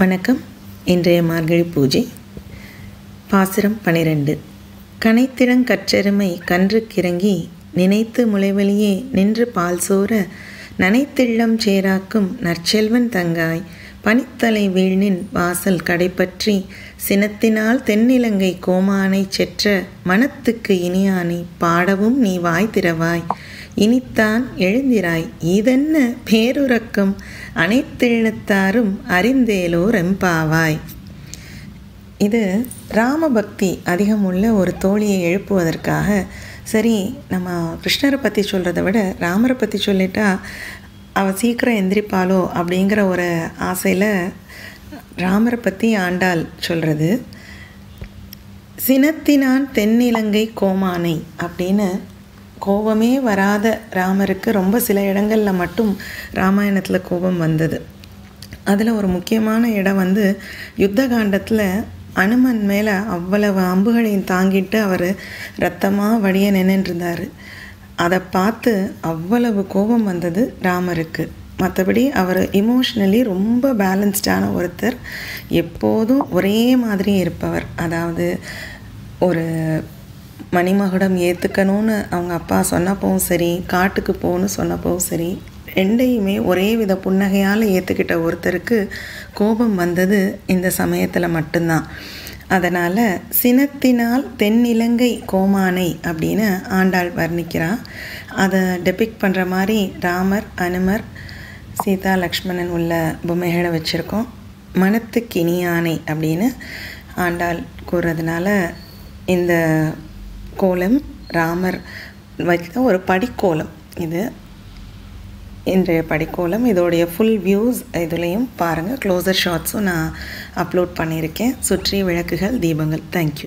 வணக்கம். இன்றைய மார்கழி பூஜை பாசுரம் பனிரெண்டு. கனைத்திறங் கற்றெருமை கன்றுக்கிறங்கி நினைத்து முளைவெளியே நின்று பால் சோர நனைத்திள்ளம் சேராக்கும் நற்செல்வன் தங்காய் பனித்தலை வீழ்நின் வாசல் கடைப்பற்றி சினத்தினால் தென்னிலங்கை கோமானை செற்ற மனத்துக்கு இனியானை பாடவும் நீ வாய் திறவாய். இனித்தான் எழுந்திராய். இதென்ன பேருறக்கம்? அனைத்தெழுத்தாரும் அறிந்தேலோர் எம்பாவாய் இது ராமபக்தி அதிகம் உள்ள ஒரு தோழியை எழுப்புவதற்காக. சரி நம்ம கிருஷ்ணரை பற்றி சொல்கிறத விட ராமரை பற்றி சொல்லிட்டா அவள் சீக்கிரம் எந்திரிப்பாளோ அப்படிங்கிற ஒரு ஆசையில் ராமரை பற்றி ஆண்டாள் சொல்கிறது சினத்தினான் தென்னிலங்கை கோமானை அப்படின்னு கோபமே வராத ராமருக்கு ரொம்ப சில இடங்களில் மட்டும் ராமாயணத்தில் கோபம் வந்தது. அதில் ஒரு முக்கியமான இடம் வந்து யுத்த காண்டத்தில் அனுமன் மேலே அவ்வளவு அம்புகளையும் தாங்கிட்டு அவர் ரத்தமாக வடிய நின்றுருந்தார் அதை பார்த்து அவ்வளவு கோபம் வந்தது ராமருக்கு. மற்றபடி அவர் இமோஷ்னலி ரொம்ப பேலன்ஸ்டான ஒருத்தர். எப்போதும் ஒரே மாதிரி இருப்பவர். அதாவது ஒரு மணிமகுடம் ஏற்றுக்கணும்னு அவங்க அப்பா சொன்னப்பவும் சரி காட்டுக்கு போகணும்னு சொன்னப்பவும் சரி ரெண்டையுமே ஒரே வித புன்னகையால் ஏற்றுக்கிட்ட ஒருத்தருக்கு கோபம் வந்தது இந்த சமயத்தில் மட்டும்தான். அதனால் சினத்தினால் தென்னிலங்கை கோமானை அப்படின்னு ஆண்டாள் வர்ணிக்கிறான் அதை டெபிக் பண்ணுற மாதிரி ராமர் அனுமர் சீதா லக்ஷ்மணன் உள்ள பொம்மைகளை வச்சுருக்கோம். மனத்துக்கு அப்படின்னு ஆண்டாள் கூறுறதுனால இந்த கோலம் ராமர் வைத்த ஒரு படிக்கோலம். இது இன்றைய படிக்கோலம். இதோடைய ஃபுல் வியூஸ் இதுலேயும் பாருங்கள் க்ளோசர் ஷாட்ஸும் நான் அப்லோட் பண்ணியிருக்கேன். சுற்றி விளக்குகள் தீபங்கள். தேங்க்யூ